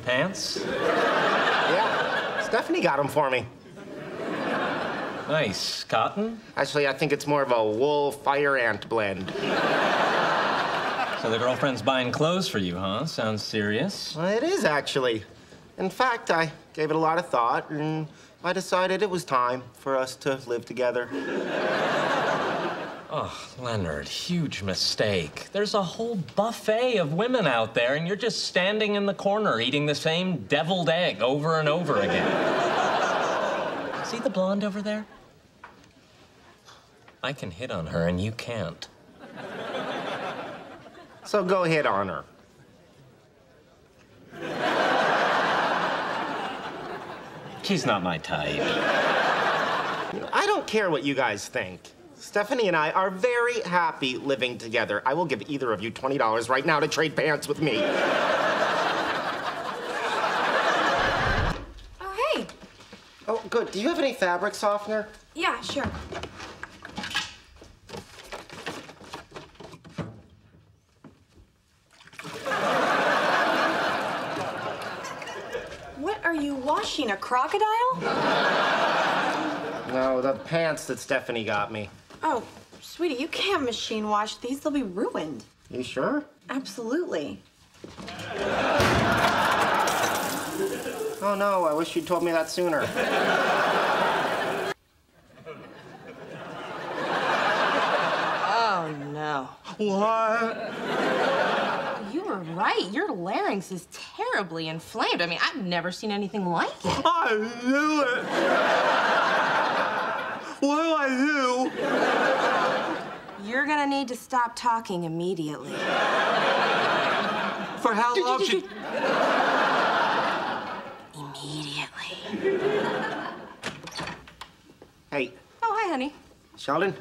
pants? Yeah, Stephanie got them for me. Nice. Cotton? Actually, I think it's more of a wool fire ant blend. So the girlfriend's buying clothes for you, huh? Sounds serious. Well, it is actually. In fact, I gave it a lot of thought and I decided it was time for us to live together. Oh, Leonard, huge mistake. There's a whole buffet of women out there, and you're just standing in the corner eating the same deviled egg over and over again. See the blonde over there? I can hit on her, and you can't. So go hit on her. She's not my type. I don't care what you guys think. Stephanie and I are very happy living together. I will give either of you $20 right now to trade pants with me. Oh, hey. Oh, good. Do you have any fabric softener? Yeah, sure. What are you washing? A crocodile? No, the pants that Stephanie got me. Oh, sweetie, you can't machine wash these. They'll be ruined. You sure? Absolutely. Oh no, I wish you'd told me that sooner. Oh no. What? You were right. Your larynx is terribly inflamed. I mean, I've never seen anything like it. I knew it. What do I do? You're gonna need to stop talking immediately. For how long? She... Immediately. Hey, Oh, hi, honey. Sheldon.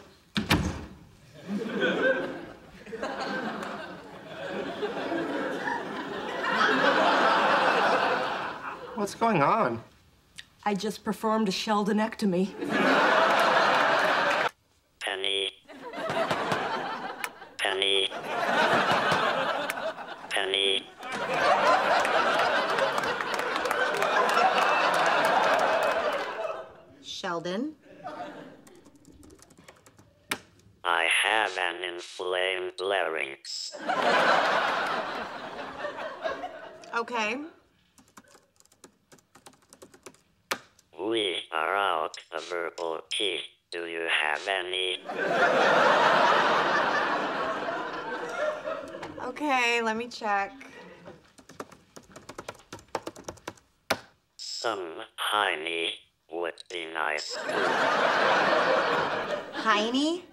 What's going on? I just performed a Sheldonectomy. Penny. Penny. Sheldon? I have an inflamed larynx. Okay. We are out of verbal key. Do you have any? Okay, let me check. Some honey would be nice. Heiny?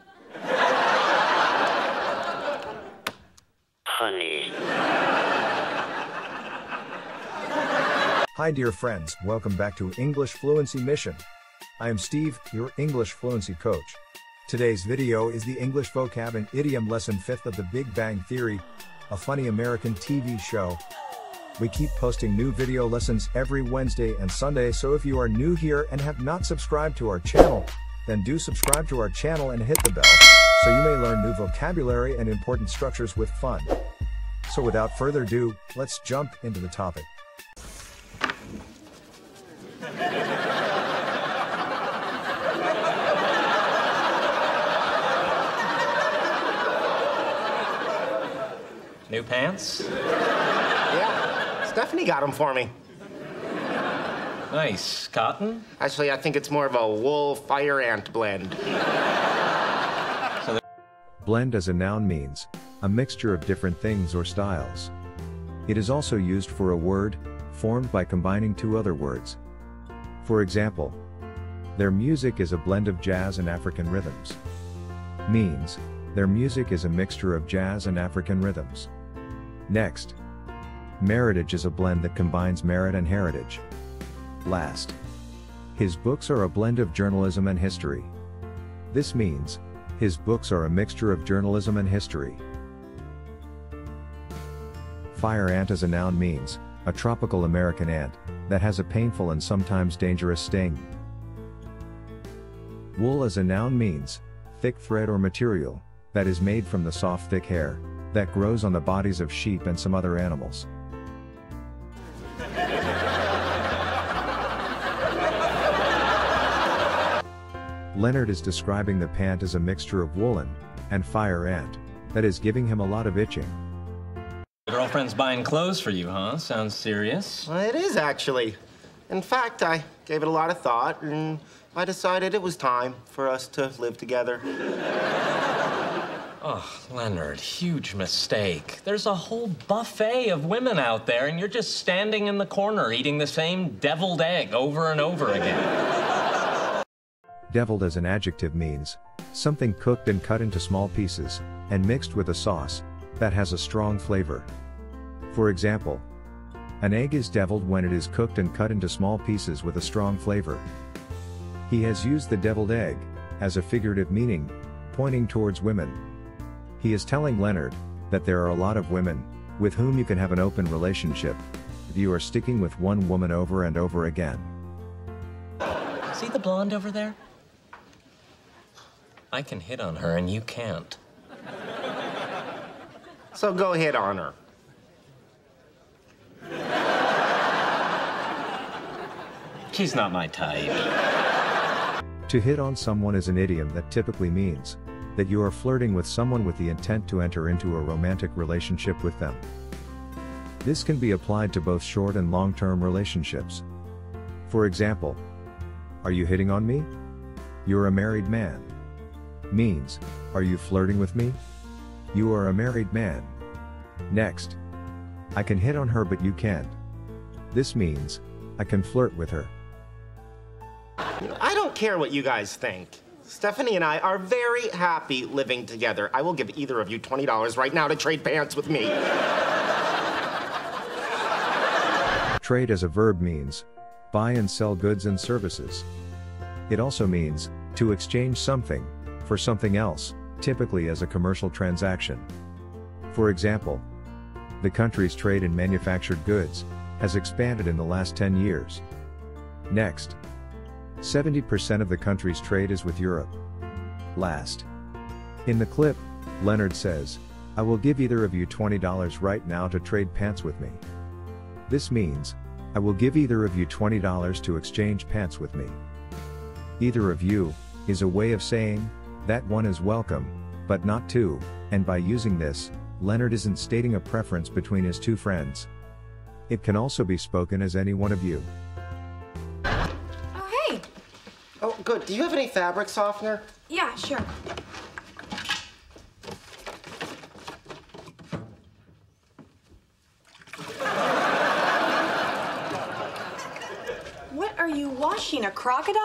Honey. Hi, dear friends, welcome back to English Fluency Mission. I am Steve, your English Fluency Coach. Today's video is the English vocab and idiom lesson 5th of the Big Bang Theory, a funny American TV show. We keep posting new video lessons every Wednesday and Sunday, so if you are new here and have not subscribed to our channel, then do subscribe to our channel and hit the bell, so you may learn new vocabulary and important structures with fun. So without further ado, let's jump into the topic. New pants? Yeah, Stephanie got them for me. Nice. Cotton? Actually, I think it's more of a wool fire ant blend. Blend as a noun means a mixture of different things or styles. It is also used for a word formed by combining two other words. For example, their music is a blend of jazz and African rhythms. Means their music is a mixture of jazz and African rhythms. Next, Meritage is a blend that combines merit and heritage. Last, his books are a blend of journalism and history. This means, his books are a mixture of journalism and history. Fire ant as a noun means, a tropical American ant, that has a painful and sometimes dangerous sting. Wool as a noun means, thick thread or material, that is made from the soft thick hair, that grows on the bodies of sheep and some other animals. Leonard is describing the pant as a mixture of woolen and fire ant that is giving him a lot of itching. Girlfriend's buying clothes for you, huh? Sounds serious. Well, it is, actually. In fact, I gave it a lot of thought, and I decided it was time for us to live together. Oh, Leonard, huge mistake. There's a whole buffet of women out there, and you're just standing in the corner eating the same deviled egg over and over again. Deviled as an adjective means something cooked and cut into small pieces and mixed with a sauce that has a strong flavor. For example, an egg is deviled when it is cooked and cut into small pieces with a strong flavor. He has used the deviled egg as a figurative meaning, pointing towards women. He is telling Leonard that there are a lot of women with whom you can have an open relationship if you are sticking with one woman over and over again. See the blonde over there? I can hit on her, and you can't. So go hit on her. She's not my type. To hit on someone is an idiom that typically means that you are flirting with someone with the intent to enter into a romantic relationship with them. This can be applied to both short and long term relationships. For example, are you hitting on me? You're a married man. Means, are you flirting with me? You are a married man. Next, I can hit on her but you can't. This means, I can flirt with her. I don't care what you guys think. Stephanie and I are very happy living together. I will give either of you $20 right now to trade pants with me. Trade as a verb means buy and sell goods and services. It also means to exchange something for something else, typically as a commercial transaction. For example, the country's trade in manufactured goods has expanded in the last 10 years. Next, 70% of the country's trade is with Europe. Last. In the clip, Leonard says, I will give either of you $20 right now to trade pants with me. This means, I will give either of you $20 to exchange pants with me. Either of you, is a way of saying, that one is welcome, but not two, and by using this, Leonard isn't stating a preference between his two friends. It can also be spoken as any one of you. Oh. Good. Do you have any fabric softener? Yeah, sure. What are you washing? A crocodile?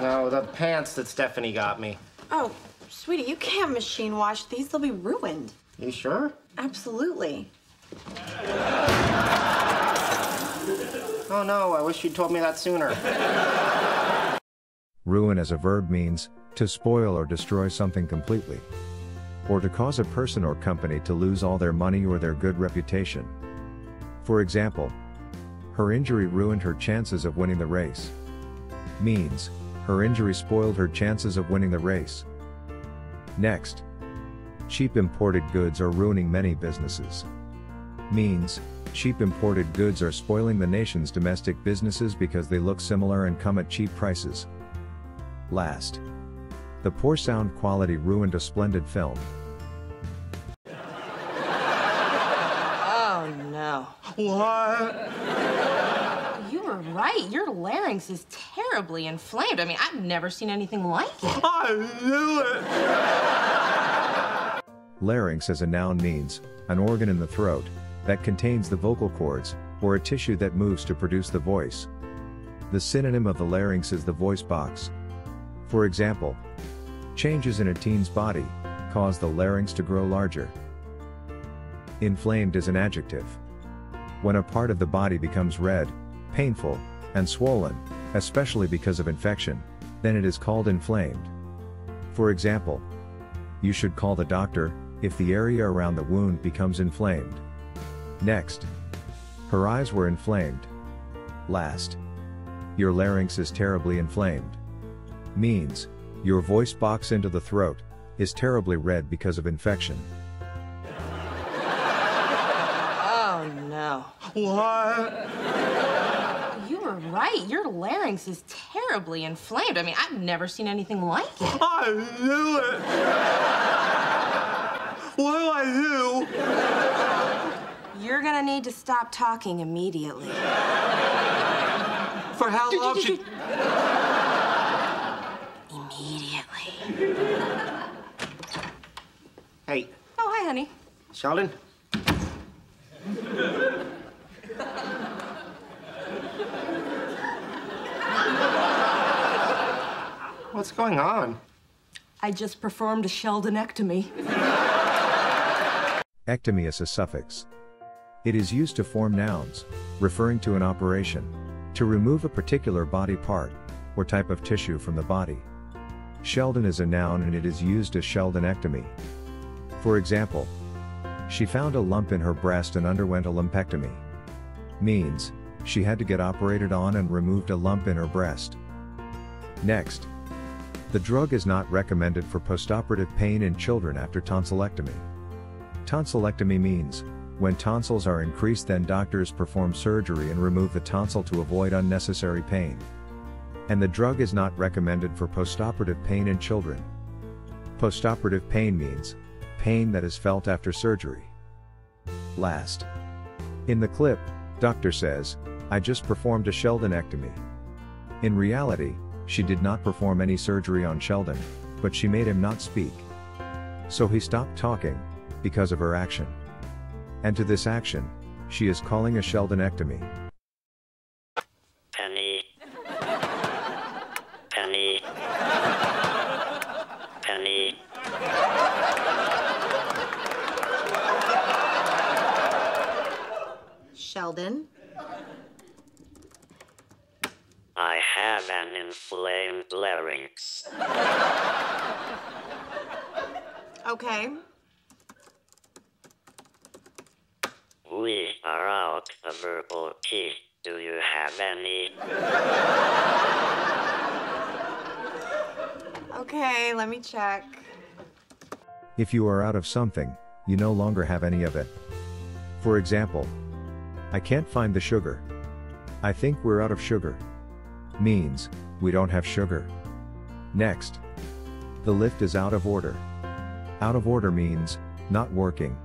No, the pants that Stephanie got me. Oh, sweetie, you can't machine wash these. They'll be ruined. You sure? Absolutely. Oh no, I wish you'd told me that sooner. Ruin as a verb means to spoil or destroy something completely. Or to cause a person or company to lose all their money or their good reputation. For example, her injury ruined her chances of winning the race. Means, her injury spoiled her chances of winning the race. Next, cheap imported goods are ruining many businesses. Means, cheap imported goods are spoiling the nation's domestic businesses because they look similar and come at cheap prices. Last, the poor sound quality ruined a splendid film. Oh no. What? You were right. Your larynx is terribly inflamed. I mean, I've never seen anything like it. I knew it! Larynx as a noun means an organ in the throat that contains the vocal cords or a tissue that moves to produce the voice. The synonym of the larynx is the voice box. For example, changes in a teen's body cause the larynx to grow larger. Inflamed is an adjective. When a part of the body becomes red, painful, and swollen, especially because of infection, then it is called inflamed. For example, you should call the doctor if the area around the wound becomes inflamed. Next, her eyes were inflamed. Last, your larynx is terribly inflamed. Means, your voice box into the throat is terribly red because of infection. Oh no. What? You were right. Your larynx is terribly inflamed. I mean, I've never seen anything like it. I knew it. What do I do? You're gonna need to stop talking immediately. For how long should... Immediately. Hey, Oh, hi, honey. Sheldon? What's going on? I just performed a Sheldonectomy. Ectomy is a suffix. It is used to form nouns, referring to an operation, to remove a particular body part, or type of tissue from the body. Sheldon is a noun and it is used as Sheldonectomy. For example, she found a lump in her breast and underwent a lumpectomy. Means, she had to get operated on and removed a lump in her breast. Next, the drug is not recommended for postoperative pain in children after tonsillectomy. Tonsillectomy means, when tonsils are increased, then doctors perform surgery and remove the tonsil to avoid unnecessary pain. And the drug is not recommended for postoperative pain in children. Postoperative pain means pain that is felt after surgery. Last. In the clip, doctor says, I just performed a Sheldonectomy. In reality, she did not perform any surgery on Sheldon, but she made him not speak. So he stopped talking, because of her action. And to this action, she is calling a Sheldonectomy. Penny. Penny. Penny. Sheldon? I have an inflamed larynx. Okay. We are out verbal teeth. Do you have any? Okay, let me check. If you are out of something, you no longer have any of it. For example, I can't find the sugar. I think we're out of sugar. Means, we don't have sugar. Next. The lift is out of order. Out of order means, not working,